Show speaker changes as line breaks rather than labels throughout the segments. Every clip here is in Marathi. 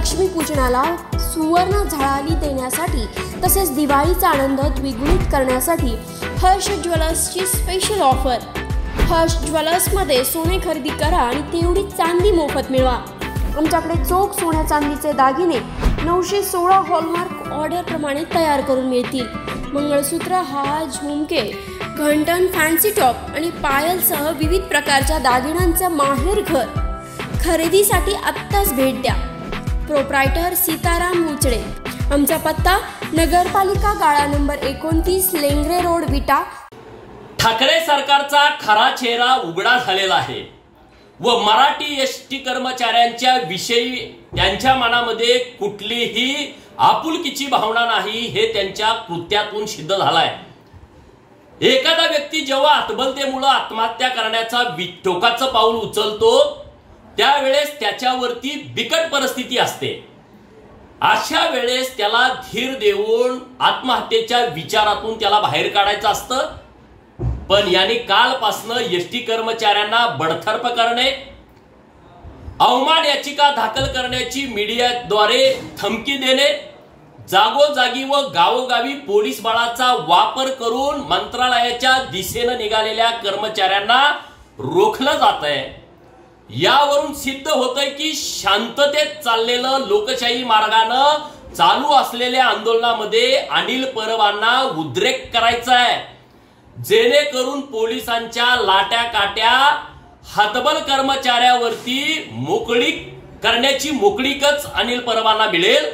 लक्ष्मीपूजनाला सुवर्ण झळाली देण्यासाठी तसेच दिवाळीचा आनंद द्विगुणित करण्यासाठी हर्ष ज्वेलर्सची स्पेशल ऑफर हर्ष ज्वेलर्समध्ये सोने खरेदी करा आणि तेवढी चांदी मोफत मिळवा. आमच्याकडे चोख सोन्या चांदीचे दागिने नऊशे सोळा हॉलमार्क ऑर्डरप्रमाणे तयार करून मिळतील. मंगळसूत्र हार झुमके घंटण फॅन्सी टॉप आणि पायलसह विविध प्रकारच्या दागिन्यांचं माहेर घर. खरेदीसाठी आत्ताच भेट द्या. प्रोप्रायटर सीताराम मुचडे आमचा पत्ता नगरपालिका गाळा नंबर एकोणतीस लेंगरे रोड विटा.
ठाकरे सरकारचा खरा चेहरा उघडा झालेला आहे. व मराठी एस टी कर्मचाऱ्यांच्या विषयी त्यांच्या मनामध्ये कुठलीही आपुलकीची भावना नाही हे त्यांच्या कृत्यातून सिद्ध झालाय. एखादा व्यक्ती जेव्हा हतबलतेमुळं आत्महत्या करण्याचा टोकाचं पाऊल उचलतो त्यावेळेस त्याच्यावरती बिकट परिस्थिती असते. अशा वेळेस त्याला धीर देऊन आत्महत्येच्या विचारातून त्याला बाहेर काढायचं असतं. पण याने कालपासनं एस टी कर्मचाऱ्यांना बडथर्प करणे अवमान याचिका दाखल करण्याची मीडियाद्वारे धमकी देणे जागोजागी व गावोगावी पोलीस बळाचा वापर करून मंत्रालयाच्या दिशेनं निघालेल्या कर्मचाऱ्यांना रोखलं जात आहे यावरून सिद्ध होतंय की शांततेत चाललेलं लोकशाही मार्गानं चालू असलेल्या आंदोलनामध्ये अनिल परबांना उद्रेक करायचा आहे जेणेकरून पोलिसांच्या लाट्या काट्या हतबल कर्मचाऱ्यावरती मोकळीक करण्याची मोकळीकच अनिल परबांना मिळेल.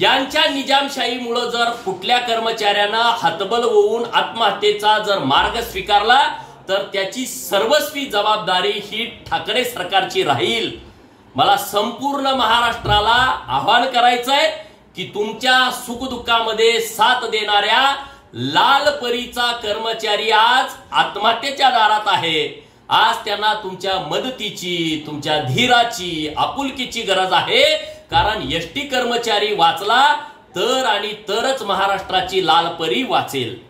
यांच्या निजामशाहीमुळं जर कुठल्या कर्मचाऱ्यानं हतबल होऊन आत्महत्येचा जर मार्ग स्वीकारला तर त्याची सर्वस्वी जबाबदारी ही ठाकरे सरकारची राहील. मला संपूर्ण महाराष्ट्राला आवाहन करायचंय की तुमच्या सुखदुःखामध्ये साथ देणाऱ्या लाल परीचा कर्मचारी आज आत्महत्येच्या दारात आहे. आज त्यांना तुमच्या मदतीची तुमच्या धीराची आपुलकीची गरज आहे. कारण एस टी कर्मचारी वाचला तर आणि तरच महाराष्ट्राची लाल परी वाचेल.